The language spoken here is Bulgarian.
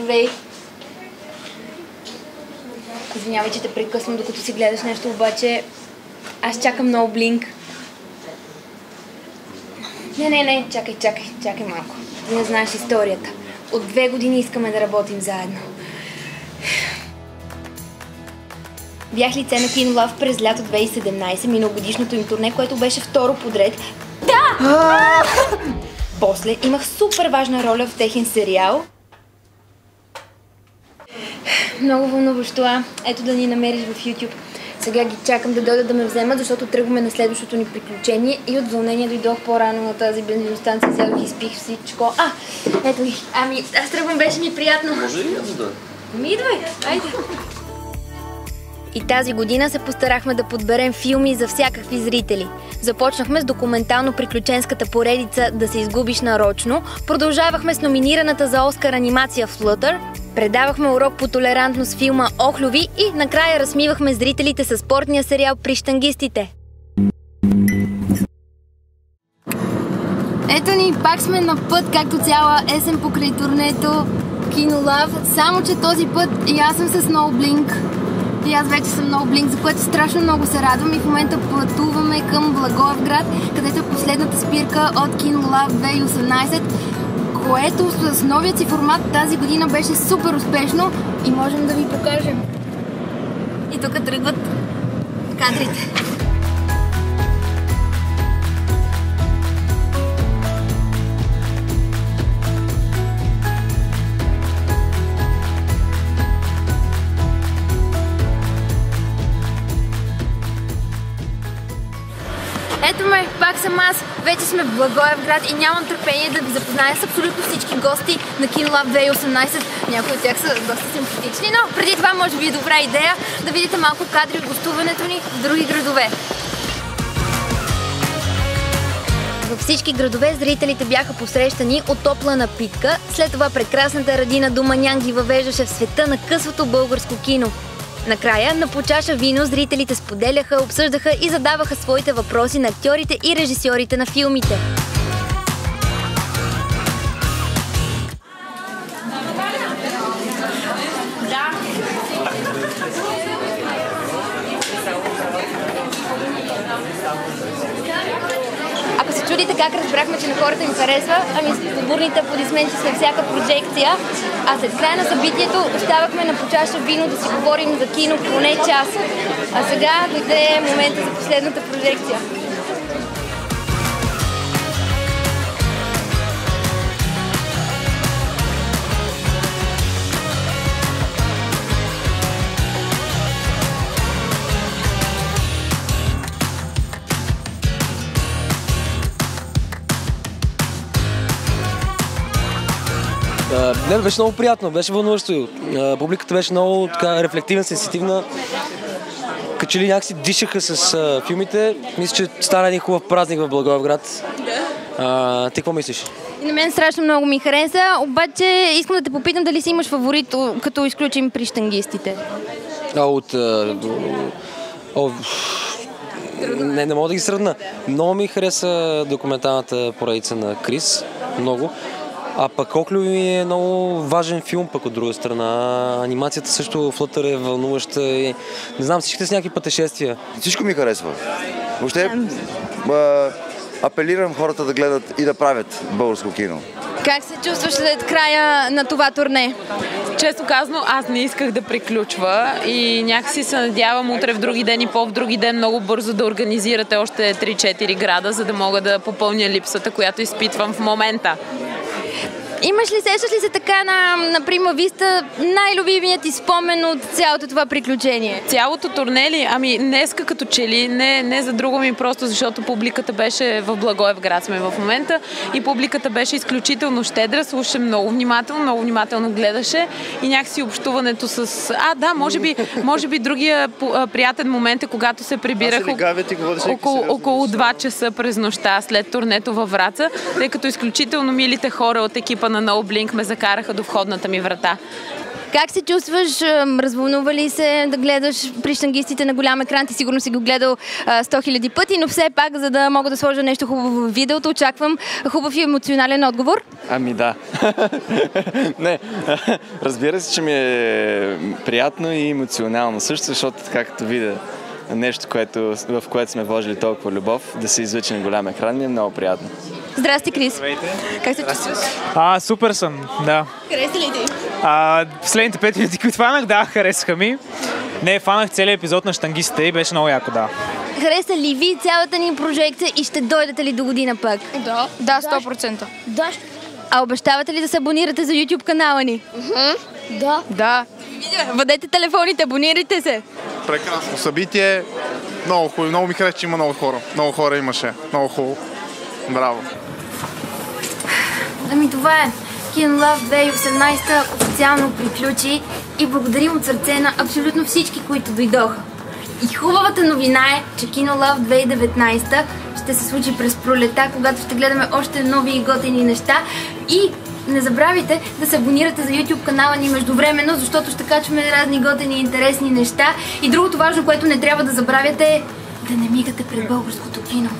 Здравей! Извинявай, че те прекъсвам докато си гледаш нещо, обаче аз чакам много блинк. Не, не, не, чакай, чакай, чакай малко. Ти не знаеш историята. От две години искаме да работим заедно. Бях лице на Teen Love през лято 2017, миналогодишното им турне, което беше второ подред. Да! После имах супер важна роля в техен сериал. Много вълнуващо, а? Ето да ни намериш в YouTube. Сега ги чакам да дойдат да ме вземат, защото тръгваме на следващото ни приключение и от вълнение дойдох по-рано на тази бензиностанция, взедох и спих всичко. А, ето ги. Ами, аз тръгвам, беше ми приятно. Може ли да? Ми идвай, айде. И тази година се постарахме да подберем филми за всякакви зрители. Започнахме с документално-приключенската поредица Да се изгубиш нарочно, продължавахме с номинираната за Оскар анимация Flutter, предавахме урок по толерантност филма Охлюви и накрая размивахме зрителите със спортния сериал При штангистите. Ето ни, пак сме на път, както цяла есен покрай турнето Кино Лав, само че този път и аз съм с Snowblink. И аз вече съм много блинк, за което страшно много се радвам и в момента пътуваме към Благоевград, където е последната спирка от Кино Lab 2018, което с новият си формат тази година беше супер успешно и можем да ви покажем. И тук тръгват кадрите. Пак съм аз. Вече сме в Благоевград и нямам търпение да ви запозная с абсолютно всички гости на KinoLab 2018. Някои от тях са доста симпатични, но преди това може би е добра идея да видите малко кадри от гостуването ни в други градове. Във всички градове зрителите бяха посрещани от топла напитка. След това прекрасната Радина Думанян ги въвеждаше в света на късвото българско кино. Накрая, на по чаша вино, зрителите споделяха, обсъждаха и задаваха своите въпроси на актьорите и режисьорите на филмите. Как разбрахме, че на хората им харесва, ами с бурните аплодисменти след всяка прожекция, а след края на събитието оставахме на почаша вино да си говорим за кино поне час. А сега дойде момента за последната прожекция. Не, беше много приятно, беше вълнуващо. Публиката беше много така рефлективна, сенситивна. Като че ли някакси дишаха с а, филмите. Мисля, че стана един хубав празник в Благоевград. А, ти какво мислиш? И на мен страшно много ми хареса, обаче искам да те попитам дали си имаш фаворит, като изключим при штангистите. А, от... А, о, не, не мога да ги сравна. Много ми хареса документалната поредица на Крис. Много. А пък Оклю ми е много важен филм, пък от друга страна. Анимацията също Флътър е вълнуваща и не знам, всичките с някакви пътешествия. Всичко ми харесва. Въобще а, апелирам хората да гледат и да правят българско кино. Как се чувстваш след края на това турне? Често казано, аз не исках да приключва и някакси се надявам утре в други ден и по-в други ден много бързо да организирате още 3-4 града, за да мога да попълня липсата, която изпитвам в момента. Имаш ли, сещаш ли се така на, на Прима Виста най-любимият ти спомен от цялото това приключение? Цялото турне ли? Ами днеска като че ли, не, не за друго ми, просто защото публиката беше в Благоевград сме в момента и публиката беше изключително щедра, слушаше много внимателно, много внимателно гледаше и някакси общуването с... А, да, може би, може би другия приятен момент е когато се прибирах около, около 2 часа през нощта след турнето във Враца, тъй като изключително милите хора от екипа на No Blink ме закараха до входната ми врата. Как се чувстваш? Развълнува ли се да гледаш при штангистите на голям екран? Ти сигурно си го гледал а, 100 000 пъти, но все пак, за да мога да сложа нещо хубаво в видеото, очаквам хубав и емоционален отговор. Ами да. Не, разбира се, че ми е приятно и емоционално също, защото така като видя нещо, което, в което сме вложили толкова любов, да се излъчи на голям екран, ми е много приятно. Здрасти, Крис. Как се чувстваш? А, супер съм, да. Хареса ли ти? А, последните 5 минути, които фанах, да, харесаха ми. Не, фанах целият епизод на штангистите и беше много яко, да. Хареса ли ви цялата ни прожекция и ще дойдете ли до година пък? Да, да, 100%. Да. А обещавате ли да се абонирате за YouTube канала ни? Да. Да. Въдете телефоните, абонирайте се. Прекрасно събитие. Много хубаво. Много ми хареса, че има много хора. Много хора имаше. Много хубаво. Браво. Ами това е. Love 2018 официално приключи и благодарим от сърце на абсолютно всички, които дойдоха. И хубавата новина е, че Love 2019 ще се случи през пролета, когато ще гледаме още нови и готини неща. И не забравяйте да се абонирате за YouTube канала ни междувременно, защото ще качваме разни готини и интересни неща. И другото важно, което не трябва да забравяте е да не мигате пред българското кино.